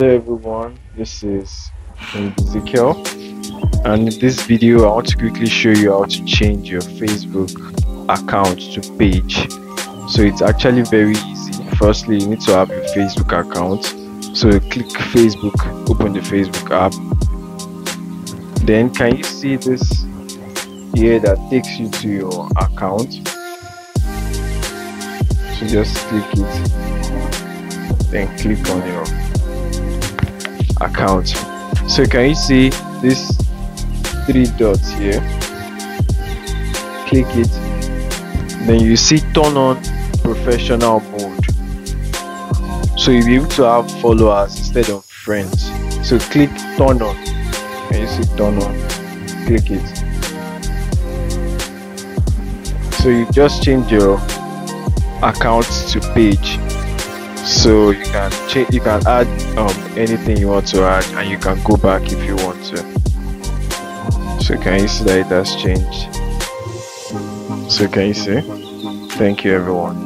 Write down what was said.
Hello everyone, this is Ezekiel and in this video I want to quickly show you how to change your Facebook account to page. So it's actually very easy. Firstly, you need to have your Facebook account. So click Facebook, open the Facebook app. Then can you see this here that takes you to your account? So just click it then click on your account. So can you see this three dots here? Click it. Then you see turn on professional mode. So you'll be able to have followers instead of friends. So click turn on. And you see turn on? Click it. So you just change your account to page so you can change you can add um, anything you want to add and you can go back if you want to. So can you see that it has changed? So can you see? Thank you everyone